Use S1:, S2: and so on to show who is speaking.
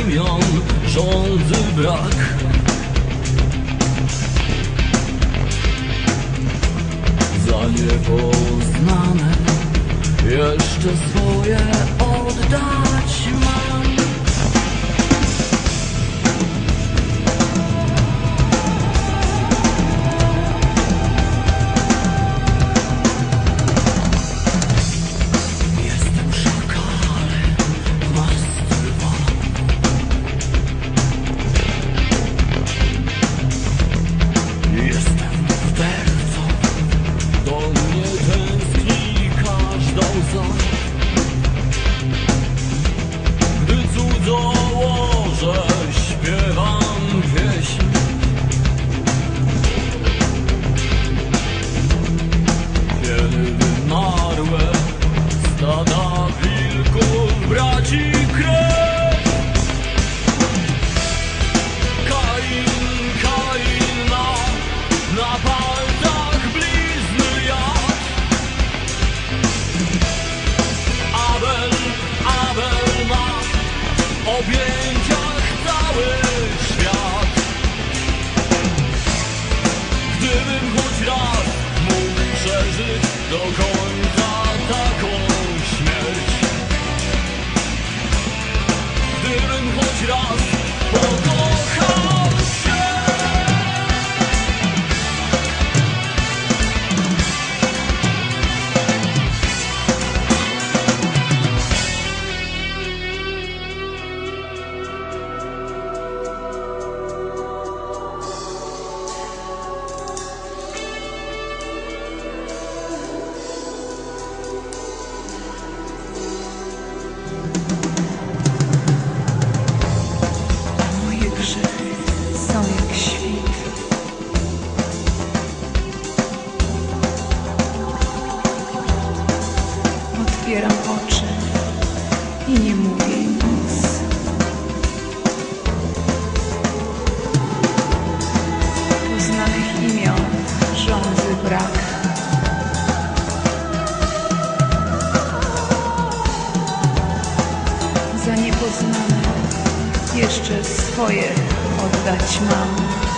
S1: imion rządzy brak. Za niepoznane jeszcze swoje objęciach cały świat. Gdybym choć raz mógł przeżyć do końca
S2: Otwieram oczy i nie mówię nic. Poznanych imion rządzy brak. Za niepoznane jeszcze swoje oddać mam.